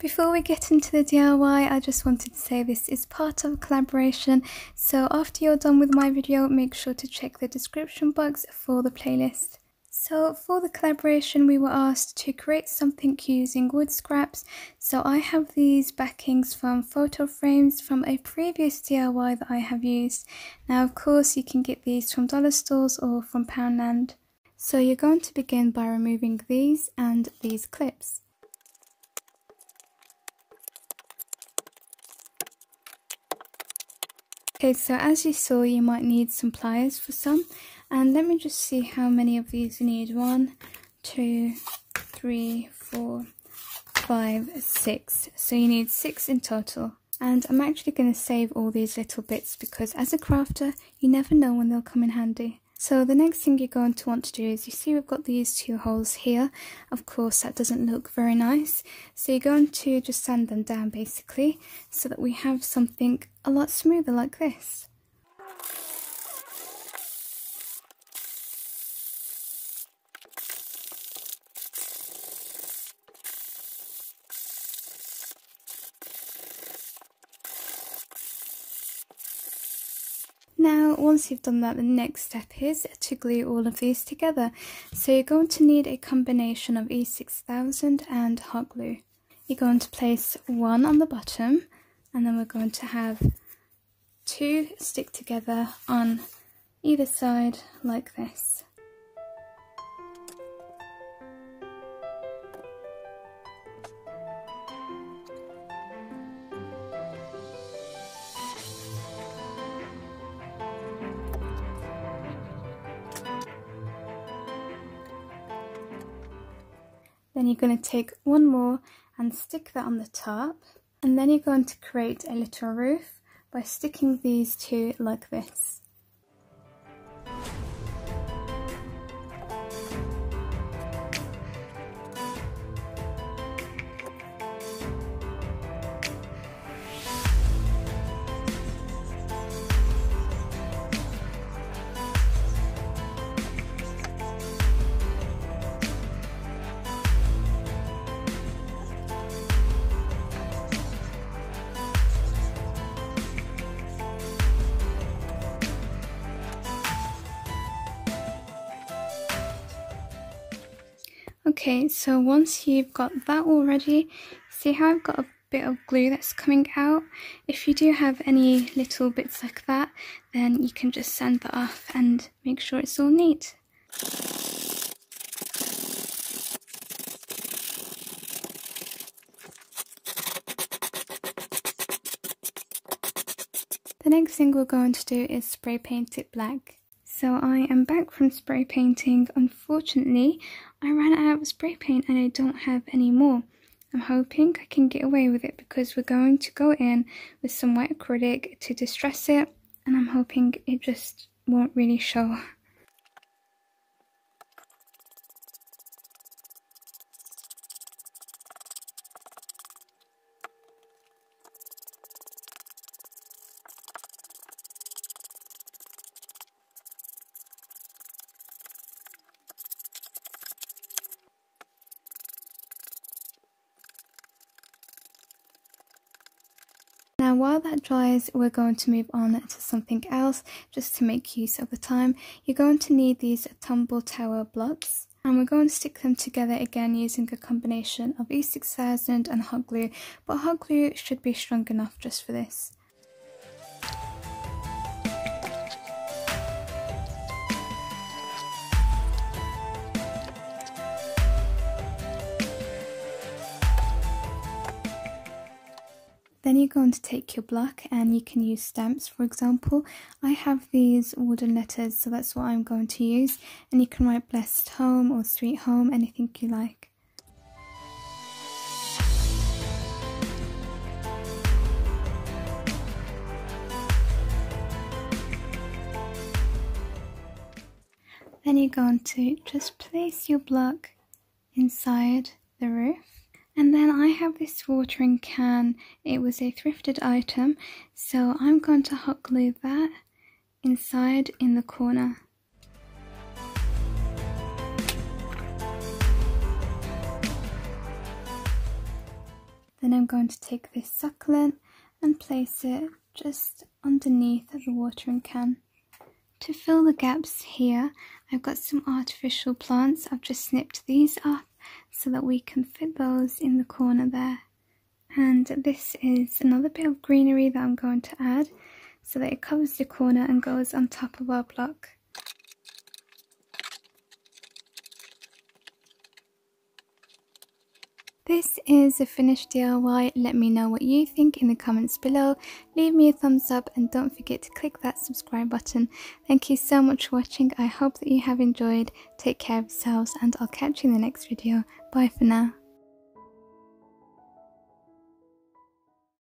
Before we get into the DIY, I just wanted to say this is part of a collaboration, so after you're done with my video, make sure to check the description box for the playlist. So for the collaboration, we were asked to create something using wood scraps. So I have these backings from photo frames from a previous DIY that I have used. Now, of course, you can get these from dollar stores or from Poundland. So you're going to begin by removing these and these clips. Okay, so as you saw, you might need some pliers for some. And let me just see how many of these you need. One, two, three, four, five, six. So you need six in total. And I'm actually going to save all these little bits because as a crafter, you never know when they'll come in handy. So the next thing you're going to want to do is you see we've got these two holes here. Of course that doesn't look very nice. So you're going to just sand them down basically so that we have something a lot smoother like this. Now, once you've done that, the next step is to glue all of these together. So you're going to need a combination of E6000 and hot glue. You're going to place one on the bottom, and then we're going to have two stick together on either side like this. Then you're going to take one more and stick that on the top. And then you're going to create a little roof by sticking these two like this. Okay, so once you've got that all ready, see how I've got a bit of glue that's coming out? If you do have any little bits like that, then you can just sand that off and make sure it's all neat. The next thing we're going to do is spray paint it black. So I am back from spray painting. Unfortunately, I ran out of spray paint and I don't have any more. I'm hoping I can get away with it because we're going to go in with some white acrylic to distress it and I'm hoping it just won't really show. Now while that dries, we're going to move on to something else just to make use of the time. You're going to need these tumble tower blocks and we're going to stick them together again using a combination of E6000 and hot glue, but hot glue should be strong enough just for this. Then you're going to take your block and you can use stamps for example. I have these wooden letters so that's what I'm going to use and you can write blessed home or sweet home, anything you like. Then you're going to just place your block inside the roof and then I have this watering can. It was a thrifted item, so I'm going to hot glue that inside in the corner. Then I'm going to take this succulent and place it just underneath the watering can. To fill the gaps here, I've got some artificial plants. I've just snipped these up so that we can fit those in the corner there. And this is another bit of greenery that I'm going to add so that it covers the corner and goes on top of our block. This is a finished DIY. Let me know what you think in the comments below. Leave me a thumbs up and don't forget to click that subscribe button. Thank you so much for watching. I hope that you have enjoyed. Take care of yourselves and I'll catch you in the next video. Bye for now.